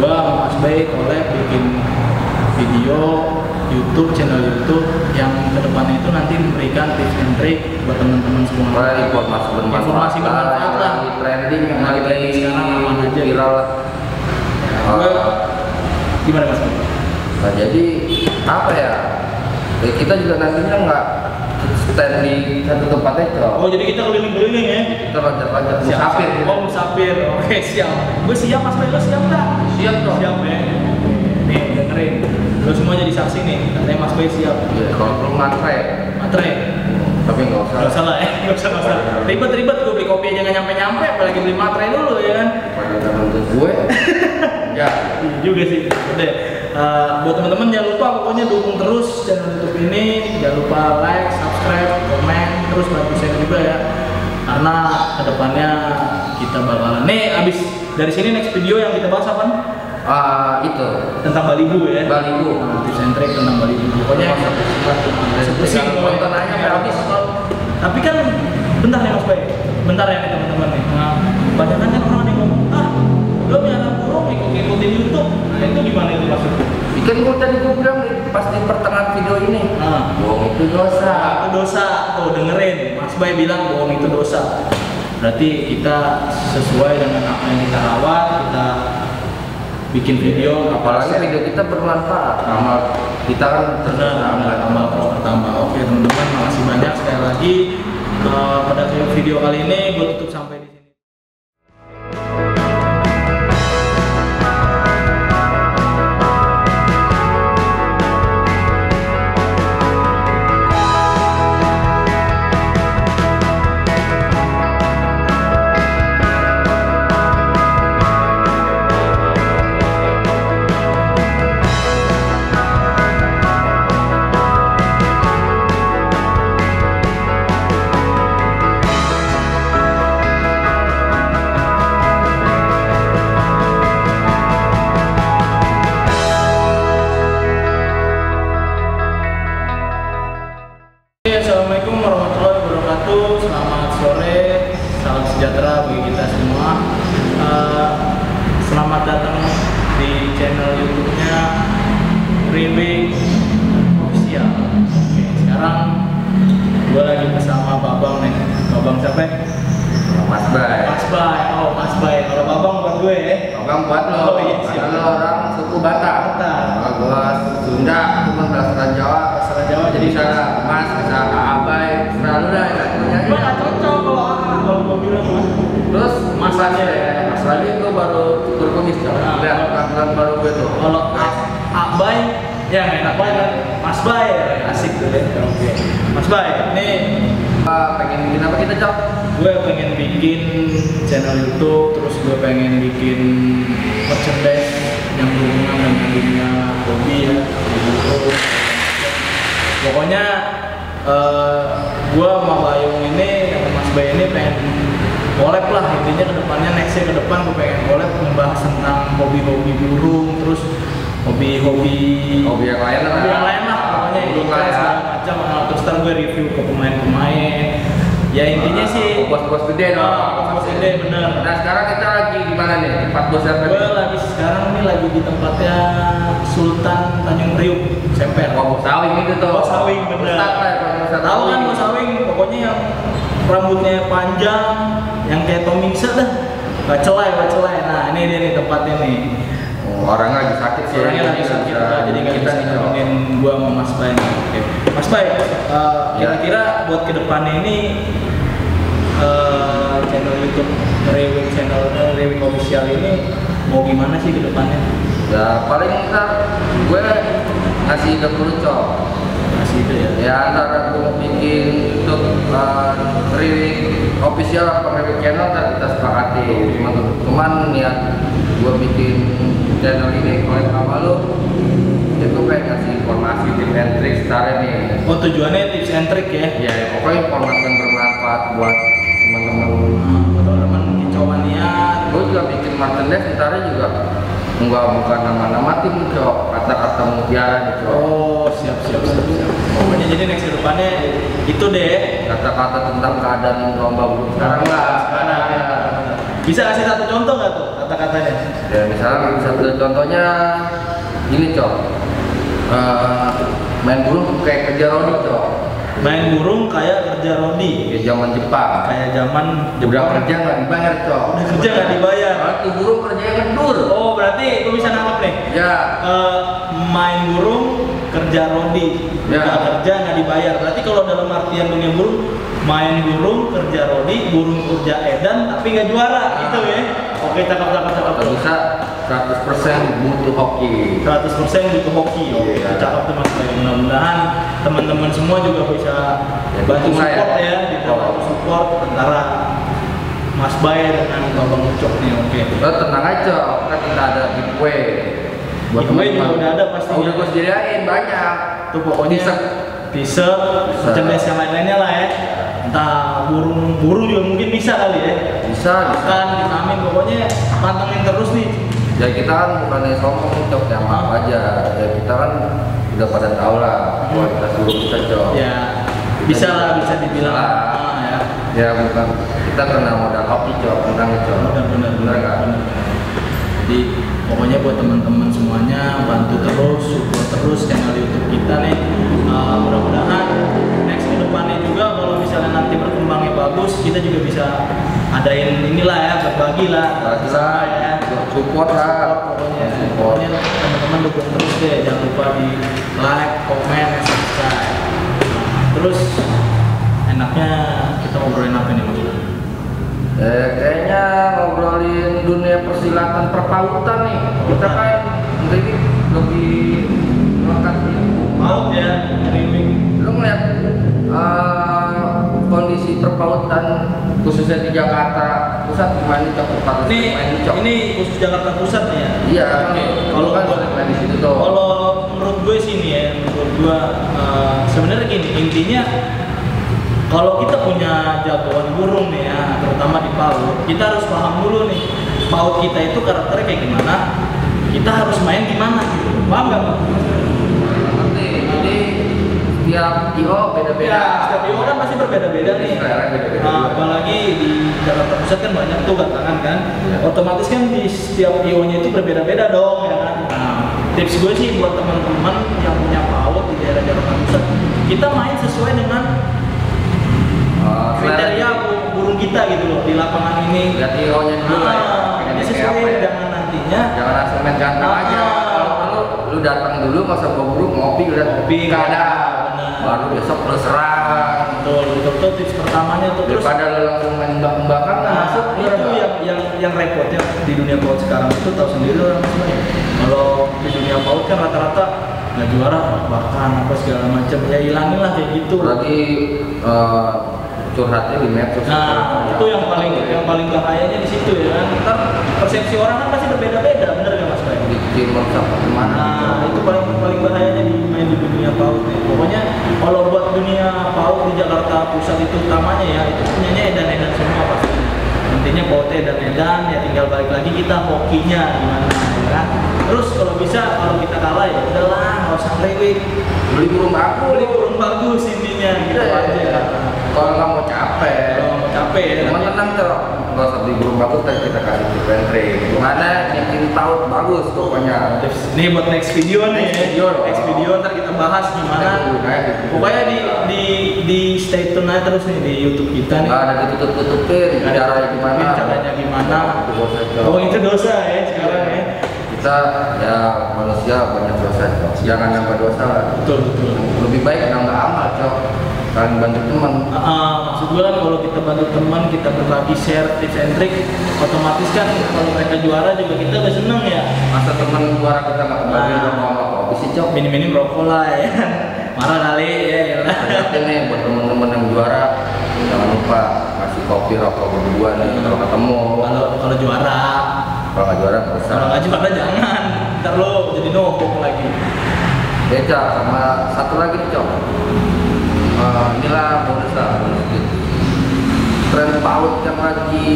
gua Mas Bay collab bikin video YouTube channel YouTube yang ke depannya itu nanti memberikan tips and trick buat teman-teman semua. Pokoknya informasi bermanfaat. Informasi bermanfaat lah. lagi trending yang Lagi trending sekarang aman aja gitu. viral lah. Gua Ah, gimana Mas? Nah, jadi apa ya? Ya, kita juga nantinya nggak stand di satu tempat aja. Oh jadi kita keliling-keliling ya? Kita loncat-loncat musafir. gitu. Oh musafir, oke siap. Gue siap Mas lo siap nggak? Siap dong. Siap ya. Nih dengerin. Lo semua jadi saksi nih. Katanya Mas Bay siap. Ya, kalau perlu ngatre, Matre. tapi nggak usah. Gak usah lah ya, gak usah, gak usah. Ribet-ribet gue beli kopi aja gak nyampe-nyampe, apalagi beli matre dulu ya kan. Gue. ya. Iya juga sih. Udah. Eh, buat teman-teman jangan lupa pokoknya dukung terus channel YouTube ini. Jangan lupa like, subscribe, komen, terus bantu share juga ya. Karena ke depannya kita bakalan. Nih abis dari sini next video yang kita bahas apa? nih? Ah, itu. Tentang Balibu ya. Balibu. Tips and trick tentang Balibu. Pokoknya Pusing nonton aja habis. Tapi kan bentar nih Mas Bay, bentar ya nih teman-teman nih. Nah, banyak kan orang yang ngomong, ah, lo punya burung ngikut-ngikutin YouTube. Nah itu gimana itu maksudnya? Ikan gue tadi gue bilang nih, pas di pertengahan video ini. Nah, Bohong itu dosa. itu dosa. Tuh dengerin, Mas Bay bilang bohong itu dosa. Berarti kita sesuai dengan apa yang kita rawat, kita bikin video, Apalagi video kita bermanfaat. Amal kita kan Benar, benar, tambah terus bertambah. Oke teman-teman, makasih banyak sekali lagi Eh, pada video kali ini gue tutup sampai Lihat tampilan baru gue tuh. Kalau Abai ya enak banget kan? Mas Bay asik tuh deh. Oke. Mas Bay, nih Ah, pengen bikin apa kita Cok? gue pengen bikin channel YouTube, terus gue pengen bikin merchandise yang berhubungan dengan dunia hobi ya. Pokoknya eh gue sama Bayung ini, sama Mas Bay ini pengen collab lah intinya ke depannya nextnya ke depan gue pengen collab membahas tentang hobi-hobi burung, terus hobi-hobi Hobi yang lain lah. Hobi yang lain lah pokoknya Burung lah ikan ya. macam Nah, terus ntar gue review ke pemain-pemain ya intinya Ah, sih bos-bos gede dong. Ah, bos gede bener Nah sekarang kita lagi di mana nih? Tempat bos siapa gue nih? lagi sekarang ini lagi di tempatnya Sultan Tanjung Priuk Semper Oh, Bos Sawing itu tuh. Bos Sawing, bener. Tahu kan Bos Sawing pokoknya yang rambutnya panjang yang kayak Tommy Mingsa dah gak celai gak celai nah ini dia nih tempatnya nih Oh, orangnya lagi sakit sih. orangnya lagi sakit Pak. jadi nggak kita bisa nemenin gua sama Mas Bay. Oke. Mas Bay, Ya. kira-kira buat ke depannya ini eh, channel YouTube Rewing channel eh, Rewing official ini mau gimana sih ke depannya? Ya paling ntar gue ngasih ide cok. Masih itu ya. Ya antara mau bikin YouTube uh, Ririk official apa Ririk channel ntar kita sepakati. Cuman, cuman niat gue bikin channel ini oleh sama lo ya gue pengen ngasih informasi tips and tricks secara nih Oh tujuannya tips and trick ya? ya pokoknya informasi yang bermanfaat buat teman-teman buat teman-teman kicauan niat. gue juga bikin merchandise secara juga enggak bukan nama-nama tim cok kata-kata mutiara nih cok Oh siap siap siap siap. Pokoknya jadi next ke depannya itu deh. kata-kata tentang keadaan lomba burung sekarang lah Sekarang ya. Bisa kasih satu contoh nggak tuh kata-katanya? ya misalnya satu contohnya ini cok Eh, main burung kayak kerja rodi cok Main burung kayak kerja rodi, kayak zaman Jepang kayak zaman udah Jepang. kerja nggak dibayar cok Udah kerja nggak dibayar. Tuh burung kerjanya ngedur Oh berarti lu bisa nangkep nih. ya Eh, main burung kerja rodi, Ya. nggak kerja nggak dibayar. Berarti kalau dalam artian dunia burung, main burung kerja rodi, burung kerja edan tapi nggak juara gitu ya. Oke cakep cakep cakep. kalau bisa 100% butuh hoki 100% butuh hoki oh. Iya. cakep tuh mas Bay. mudah-mudahan teman-teman semua juga bisa Ya, bantu dukung saya. support ya Oh. bantu support antara Mas Bay dengan Babang Ucok nih oke. Lo tenang aja kan kita ada giveaway. Giveaway juga udah ada pasti. Oh, udah gue sediain banyak. Tuh pokoknya Bisa. bisa. Merchandise yang lain-lainnya lah ya. Entah burung burung juga mungkin bisa kali ya. Bisa bisa. Makan vitamin pokoknya pantengin terus nih. Ya kita kan bukannya sombong nih cok yang apa aja. Ya kita kan udah pada tahu lah kualitas burung kita cok. Ya bisa lah bisa dibilang. Lah. Ya bukan. Kita kena modal hoki cok menang cok benar benar benar. Kan benar. jadi pokoknya buat teman-teman semuanya bantu terus support terus channel YouTube kita nih. Uh, mudah-mudahan next ke depannya juga kalau misalnya nanti berkembangnya bagus kita juga bisa adain inilah ya berbagi lah. Lah, ya. Support lah. pokoknya. Pokoknya teman-teman dukung terus deh. Jangan lupa di like komen subscribe. Terus enaknya kita ngobrolin apa nih mas Eh, kayaknya ngobrolin dunia persilatan perpautan nih. Kita kan ini lebih melekat di mau ya streaming Lu ngeliat eh, kondisi perpautan khususnya di Jakarta pusat gimana nih cok? Harus ini ini khusus Jakarta Pusat nih ya Iya, Oke. kalau kan main di situ tuh. kalau menurut gue sih nih ya menurut gue eh, sebenarnya gini intinya kalau kita punya jagoan burung nih ya terutama di PAUD kita harus paham dulu nih PAUD kita itu karakternya kayak gimana kita harus main di mana gitu paham nggak Pak? Jadi tiap IO beda-beda. Ya, setiap IO kan pasti berbeda-beda nih. Selera beda-beda Nah, apalagi di Jakarta Pusat kan banyak tuh gantangan kan. Iya. Otomatis kan di setiap IO-nya itu berbeda-beda dong ya kan. Nah, tips gue sih buat teman-teman yang punya PAUD di daerah Jakarta Pusat, kita main sesuai dengan Eh, kriteria selera- bu- burung kita gitu loh di lapangan ini. lihat IO-nya dulu lah ya. Ah, ini kayak sesuai apa ya. dengan nantinya Jangan langsung main ganteng Ah. aja. Kalau perlu lu datang dulu nggak usah burung ngopi lihat Ngopi, keadaan. benar. Baru besok lu serang. betul betul tuh tips pertamanya tuh terus Daripada lu langsung main mbak-mbakan Nah, masuk itu yang yang yang repotnya di dunia paut sekarang itu tahu sendiri lah Mas Bay. Kalau di dunia paut kan rata-rata nggak juara bahkan apa segala macam ya hilangin lah kayak gitu. berarti eh, curhatnya di medsos. Nah itu yang paling yang paling bahayanya di situ ya kan. Ntar persepsi orang kan pasti berbeda-beda, bener gak Mas Bay? bikin merusak ke mana Nah itu paling paling bahayanya di main di dunia paut ya. Pokoknya kalau buat dunia paut di Jakarta Pusat itu utamanya ya itu punyanya edan-edan semua pasti. Intinya pautnya edan-edan ya tinggal balik lagi kita hokinya gimana ya kan. Terus kalau bisa kalau kita kalah ya udahlah nggak usah rewik. beli burung aku Beli burung bagus intinya gitu Iya, aja. iya. Kalau nggak mau capek Kalau mau capek ya. Tenang tuh, nggak usah beli burung bagus tadi kita kasih tip and trick. Gimana nyiapin paut bagus pokoknya. Ini buat next video nih. Next video. Next video ntar kita bahas gimana. Di. Pokoknya di di di stay tune aja terus nih di YouTube kita nih. Nggak ada ditutup-tutupin, Nggak ada caranya gimana? tutupin, caranya gimana. Itu dosa, Cok. Oh itu dosa ya sekarang ya. Kita ya manusia banyak dosa, Cok. Jangan nambah dosa lah. Betul betul. Lebih baik nambah amal, cok. Kalian bantu teman. Ah, maksud gue kan kalau kita bantu teman, kita berbagi share tips and trick, otomatis kan kalau mereka juara juga kita udah seneng ya. Masa teman juara kita nggak kembali Nah. rokok sama kopi sih, cok. Minim-minim rokok lah ya. Marah kali ya. ya. Nih buat teman-teman yang juara, jangan lupa kasih kopi rokok berdua nih kalau ketemu. Kalau kalau juara, Kalau nggak juara nggak usah. kalau nggak juara jangan. Ntar lo jadi nobok lagi. Beca sama satu lagi nih, cok. Eh, inilah bonus lah bonus gitu. Tren paut yang lagi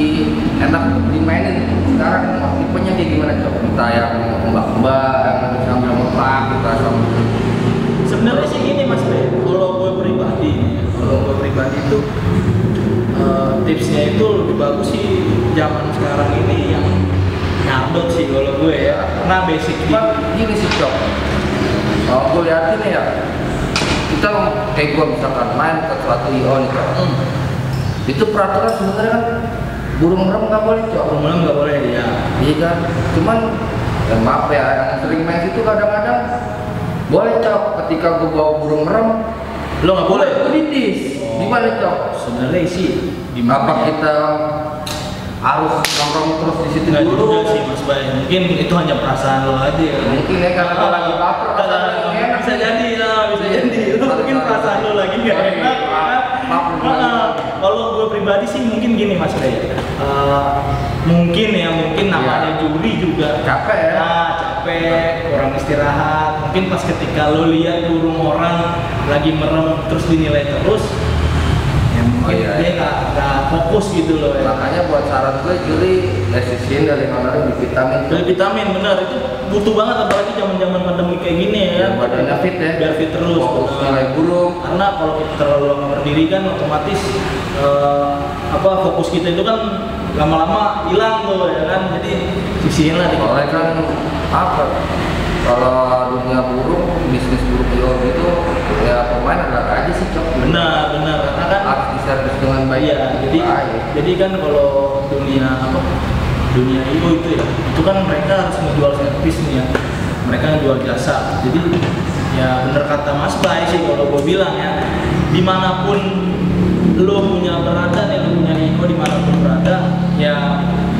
enak dimainin. Sekarang tipenya kayak gimana cok? Entah yang mbak-mbak yang sambil mepak kita sambil Sebenarnya sih gini Mas Be, kalau gue pribadi, kalau gue pribadi itu eh, tipsnya itu lebih bagus sih zaman sekarang ini yang nyabot sih kalau gue ya. Karena basic Cuma gini sih cok. Kalau gue liatin ya kita kayak gue misalkan main ke suatu IO nih cok. Hmm. itu peraturan sebenarnya kan burung merem nggak boleh cok. Rumah nggak boleh ya iya kan? Cuman ya maaf ya yang sering main itu kadang-kadang boleh cok. Ketika gue bawa burung merem lo nggak boleh? didis Oh. gimana cok? Sebenarnya sih di apa mana kita harus nongkrong terus di situ Nggak dulu? juga sih Mas Bay. Mungkin itu hanya perasaan lo aja. Ya mungkin ya karena gue lagi baper ya bisa jadi Itu mungkin perasaan lo lagi nggak? Enak maaf, maaf, Ah, kalau gue pribadi sih mungkin gini Mas Bay Eh, mungkin ya mungkin namanya juri juga. Capek ya? Nah, capek, kurang istirahat. Mungkin pas ketika lo lihat burung orang lagi merem terus dinilai terus, Oh, iya, dia iya. nggak nggak fokus gitu loh ya. makanya buat saran gue juri lesisin dari mana di vitamin Beli vitamin bener itu butuh banget apalagi zaman zaman pandemi kayak gini ya. Biar badannya fit ya. Biar fit terus. fokus bener. nilai burung Karena kalau kita terlalu lama berdiri kan otomatis eh, apa fokus kita itu kan lama-lama hilang tuh ya kan. Jadi sisihin lah soalnya kan apa kalau dunia burung bisnis burung IO gitu ya pemain agak aja sih cok Benar, benar. Karena kan harus diservis dengan baik Iya, jadi Baik. jadi kan kalau dunia apa dunia IO itu ya, itu kan mereka harus menjual servis nih ya. Mereka menjual jasa. Jadi ya bener kata Mas Bay sih kalau gue bilang ya, di mana pun lo punya berada nih, lo punya IO di mana pun berada, ya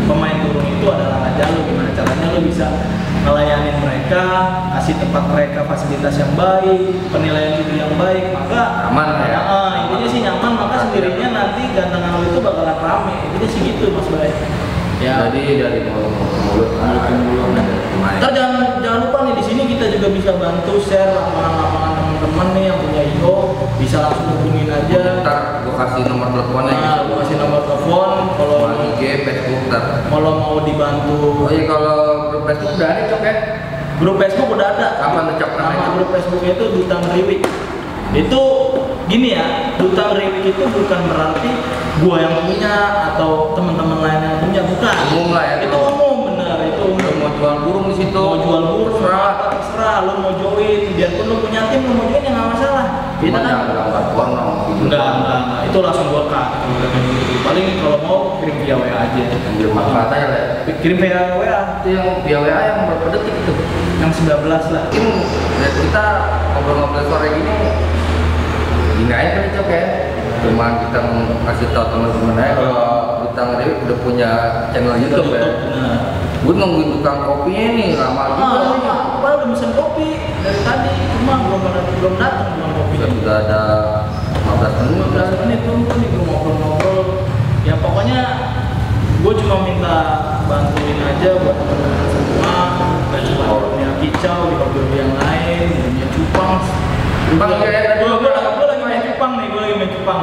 pemain burung itu adalah raja lo. Gimana lo bisa ngelayanin mereka, kasih tempat mereka fasilitas yang baik, penilaian juri yang baik, maka Aman ya. Ah, intinya sih nyaman maka sendirinya nanti gantengan lo itu bakalan rame. Intinya sih gitu mas Bay. Ya. Jadi dari mulut ke mulut Mulut ke mulut. ntar jangan jangan lupa nih di sini kita juga bisa bantu share lapangan-lapangan teman-teman nih yang punya IO bisa langsung hubungin aja. Ntar gue kasih nomor teleponnya. Nah gitu gua kasih nomor telepon. Kalau IG Facebook ntar. kalau mau dibantu. Oh iya kalau grup Facebook udah ada cok ya? Grup Facebook udah ada. Apa tuh, Cok, nama grup Facebooknya itu Duta Ngeriwik itu gini ya Duta Ngeriwik itu bukan berarti gua yang punya atau teman-teman lain yang punya bukan. Umum lah ya, itu umum jual burung di situ. Mau jual burung? Terserah. Apa terserah lu mau join. Biarpun lu punya tim lu mau join ya nggak masalah. Kita kan enggak enggak itu langsung kayak gitu paling kalau mau kirim via WA aja. Aja lah. Ya. kirim via WA itu yang via WA yang berapa detik tuh yang 19 lah. Mungkin ya kita ngobrol-ngobrol sore gini. Gini aja kali cok ya. Cuma kita kasih tahu teman-teman aja kalau kita ngeri udah punya channel YouTube ya. Bener. Gue nungguin tukang kopinya nih lama Ah, juga nih lama. Gua udah pesen kopi dari tadi, cuma belum ada belum datang belum kopi. sudah ada 15 menit 15 menit tunggu nih gua ngobrol-ngobrol. Ya pokoknya gue cuma minta bantuin aja buat teman-teman semua dan cuma dunia kicau di hobi yang lain, dunia cupang. Cupang gue ya, gue gue main gue cupang.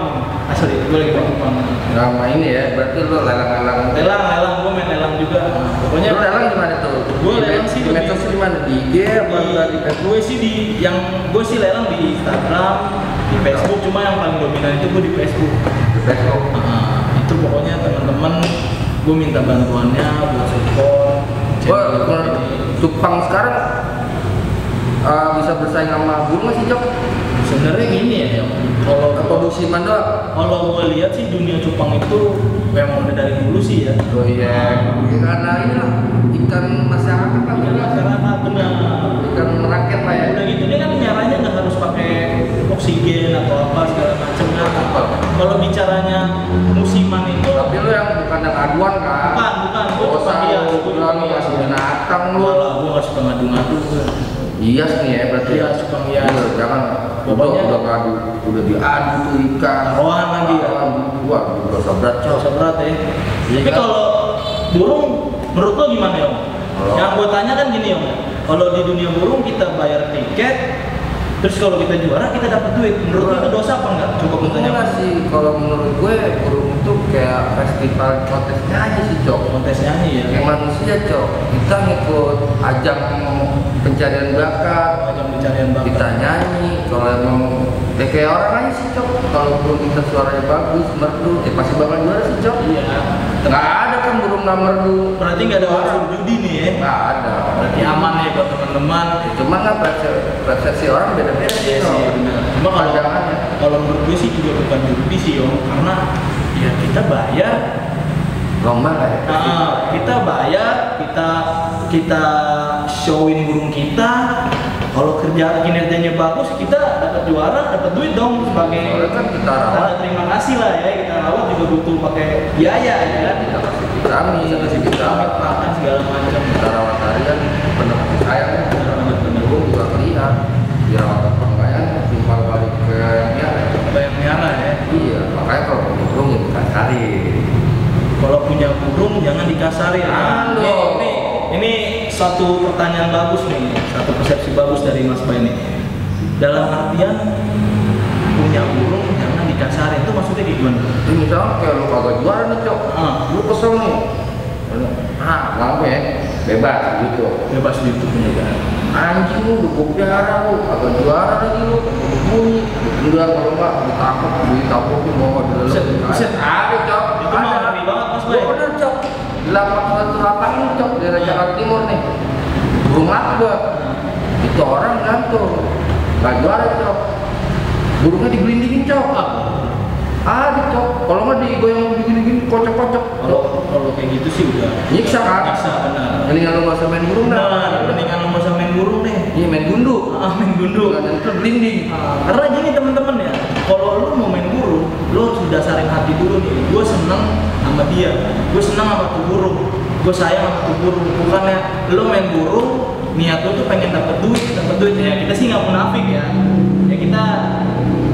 Asli, gue lagi main cupang. Nama ini ya, berarti lu lelang-lelang Lelang, lelang, gue main lelang juga. Pokoknya Lu lelang di mana tuh? Di- lelang sih di medsos di mana? Di IG apa di, gue sih di yang gue sih lelang di Instagram di Facebook cuma yang paling dominan itu gue di Facebook Di Facebook. Nah, itu pokoknya teman-teman gue minta bantuannya buat support ini. Tupang sekarang uh, bisa bersaing sama nggak sih Jok? sebenarnya gini ya Yong. Kalau Apa musiman doang? kalau gue lihat sih dunia cupang itu memang udah dari dulu sih ya. Oh iya, karena ini lah ikan masyarakat lah, Dengan masyarakat benar. Ikan merakyat lah ya. udah gitu dia kan nyaranya nggak harus pakai oksigen atau apa segala macam. Kan kalau bicaranya musiman itu Tapi lu yang bukan yang aduan kan? bukan bukan. Gue cuma hias gue hias kasih binatang lu. Malah gue nggak suka ngadu-ngadu gue Hias nih ya berarti. Iya, suka hias. Iya, jangan Pokoknya- udah udah ngadu, udah diadu tuh ikan. Taruhan lagi ya. Wah, dosa berat usah berat ya Iya tapi kan? kalau burung menurut lo gimana Yong? Kalau- yang gue tanya kan gini Yong kalau di dunia burung kita bayar tiket terus kalau kita juara kita dapat duit. Menurut itu dosa apa enggak? coba gue tanya Enggak sih, kalau menurut gue burung itu kayak festival kontesnya aja sih cok. kontes nyanyi ya. Kayak manusia cok, kita ngikut ajang pencarian bakat, ajang pencarian bakat. Kita nyanyi. Kalau emang ya kayak orang aja sih cok. Kalau burung kita suaranya bagus merdu ya pasti bakal juara sih cok. Iya. Nggak ada kan burung nggak merdu berarti nggak ada unsur judi nih ya? Nggak ada. Berarti aman ya buat teman-teman. Cuman kan persepsi, persepsi orang beda-beda Iya Cok. sih benar. Cuma kalau kalau menurut gue sih juga bukan judi sih om, karena ya kita bayar, lomba lah ya? Nah, kita bayar, kita kita showin burung kita. Kalau kerja kinerjanya bagus, kita dapat juara, dapat duit dong sebagai Soalnya kan kita rawat. terima kasih lah ya. Kita rawat juga butuh pakai biaya ya kan. kita kasih vitamin Bisa kasih kita vitamin, makan segala macam. kita rawat harian penuh kasih sayang burung juga kelihatan dirawat apa enggaknya timbal balik ke ya Banyak miara ya. iya makanya kalau burung ya Kalau punya burung jangan dikasarin. Halo. ini, ini, ini satu pertanyaan bagus nih, satu persepsi bagus dari Mas Bay nih. Dalam artian punya burung jangan dikasarin. Itu maksudnya gimana? Ini misalnya kayak lu kagak juara nih cok Ah. lu kesel nih ah kenapa ya bebas gitu Bebas di itu punya kan. anjing lu gua pelihara lu kagak juara lagi lu bunyi enggak kalau enggak ditangkap ditampung bawa di dalam buset. ada cok Itu ngeri banget, Mas. Gua bener cok delapan satu delapan ini cok daerah Iya. Jakarta Timur nih burung gua? Itu orang gantung nggak juara cok. Burungnya digelindingin cok. Ada cok. Kalau nggak digoyang digini-gini kocok-kocok. Kalau kalau kayak gitu sih udah. Nyiksa, kan? Nyiksa benar. mendingan lu nggak usah main burung dah. Benar, mendingan lu nggak usah main burung deh. iya main gundu. Ah, main gundu. Bukan itu gelinding Karena gini teman-teman ya, kalau lu mau main burung, lu harus dasarin hati dulu nih. Gue seneng sama dia, gue seneng sama tuh burung, gue sayang sama burung. Bukannya lu main burung, niat lu tuh pengen dapet duit, dapet duit ya kita sih nggak munafik ya. Ya kita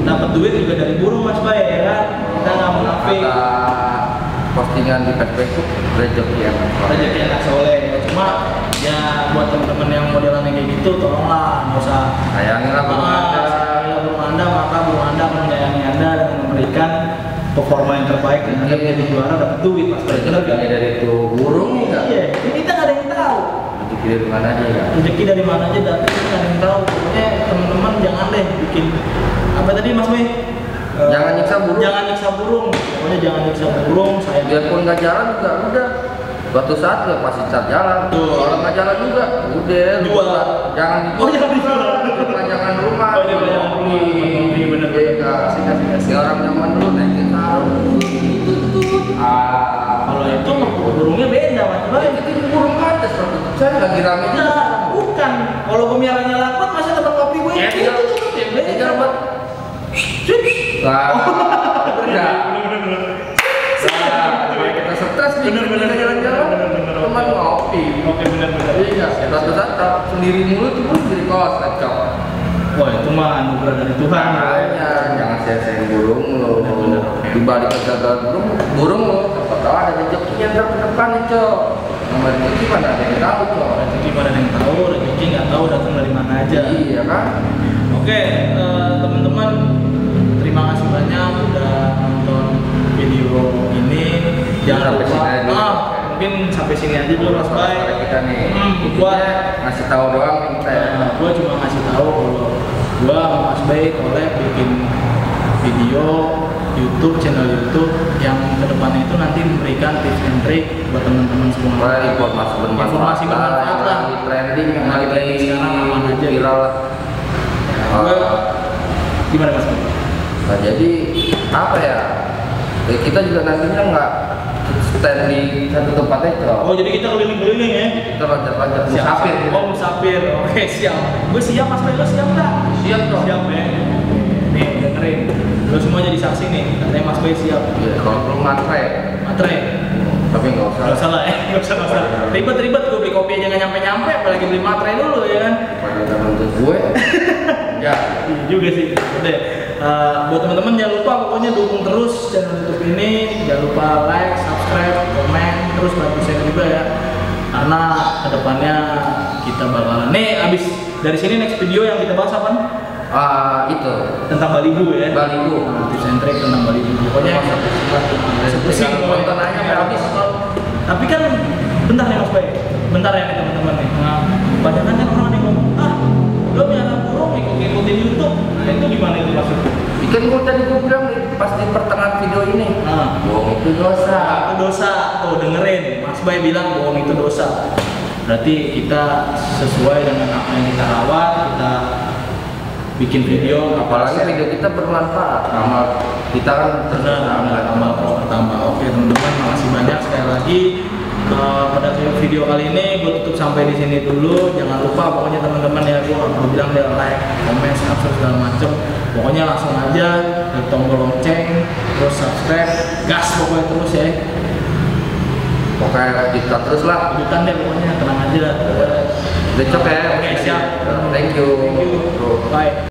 dapat duit juga dari burung mas Bay ya kan. Kita nggak munafik. kata postingan di Facebook rezeki enak Rezeki anak soleh. Cuma ya buat teman-teman yang modelan yang kayak gitu, tolonglah nggak usah sayangin lah burung anda Apabila burung Anda, maka burung Anda menyayangi Anda dengan memberikan performa yang terbaik dan Anda menjadi juara dapat duit mas. Bener rezekinya gak? dari itu burung kan Iya, ini kita nggak ada yang tahu. rezeki dari mana aja kan Rezeki dari mana aja datang kita nggak ada yang tahu. Pokoknya teman-teman jangan deh bikin apa tadi mas? Eh, Jangan nyiksa burung. Jangan nyiksa burung. Pokoknya jangan nyiksa burung. Saya biarpun nggak jalan juga udah suatu saat ya pasti cat jalan Betul. kalau nggak jalan juga udah Jual. jangan Oh, jangan dijual. jangan rumah Oh, jangan rumah. Bener, bener. Kan? Kasih, kasih, kasih. Ya, orang dulu burungnya beda mas Bay. itu itu burung atas saya lagi rame Nah, bukan. Kalau pemiaranya lakbat masih tempat kopi gue. ya tinggal Beda. tinggal buat lah udah Nah, supaya kita stres nih Bener, bener. kita jalan-jalan Bener, bener, bener. teman ngopi Oke benar-benar. iya satu saat tak sendiri mulu tuh pun jadi kos lecok Wah itu mah anugerah dari Tuhan. makanya jangan sia-siain burung lo Bener, bener. di balik kegagalan burung burung lo tahu ada rezekinya ntar ke depan nih cok nama rezeki mana ada yang tahu cok Rezeki pada yang tahu, rezeki nggak tahu datang dari mana aja. iya kan Oke eh, teman-teman, terima kasih banyak udah nonton video ini. Jangan Sampai lupa. sini. Ah, mungkin sampai sini aja dulu Mas Bay. Kita nih Hmm, gua ngasih tahu doang kita ya Nah, gue cuma ngasih tahu kalau sama Mas Bay collab bikin video YouTube channel YouTube yang ke depannya itu nanti memberikan trick buat teman-teman semua. Pokoknya informasi bermanfaat Informasi bermanfaat lah. lagi trending yang Lagi trending sekarang aman aja. viral lah Gue gimana Mas nah jadi apa ya ya kita juga nantinya nggak stand di satu tempat aja Oh jadi kita keliling-keliling ya? kita loncat-loncat musafir. Oh musafir. Oke siap. Gue siap Mas. Lo siap nggak? siap dong Siap ya. Nih dengerin. Lo semua jadi saksi nih. Katanya Mas Bay siap. Iya, kalau perlu matre Matre. Tapi nggak usah Gak usah lah ya, gak usah, gak usah. Ribet-ribet gue beli kopi aja gak nyampe-nyampe, apalagi beli materai dulu ya kan. pada nggak nuntut gue ya Iya juga sih. Udah. Eh, buat teman-teman jangan lupa pokoknya dukung terus channel YouTube ini. Jangan lupa like, subscribe, komen, terus bantu share juga ya. Karena ke depannya kita bakalan. Nih abis dari sini next video yang kita bahas apa? nih? uh, itu. Tentang balibu ya? Balibu sentri tentang balibu pokoknya sebesar kontennya habis tapi kan bentar nih mas Bay. Bentar ya teman-teman nih. Nah, banyak kan orang yang ngomong ah lo nyala burung ikut ikutin YouTube. Nah itu gimana itu maksudnya? Ikan gue tadi gue bilang pas di pertengahan video ini. Nah. bohong itu dosa. Itu dosa. Tuh dengerin. Mas Bay bilang bohong itu dosa. Berarti kita sesuai dengan apa yang kita rawat kita bikin video apalagi video kita bermanfaat. Amal kita kan amal terus bertambah oke teman-teman makasih banyak sekali lagi Eh, pada video kali ini. Gue tutup sampai di sini dulu. Jangan lupa pokoknya teman-teman ya gue perlu bilang dia like comment subscribe segala macem. Pokoknya langsung aja klik tombol lonceng terus subscribe. Gas pokoknya terus ya. Pokoknya kita terus lah. Ikutan deh pokoknya tenang aja. Besok ya. Oke, siap. thank you. Thank you. bye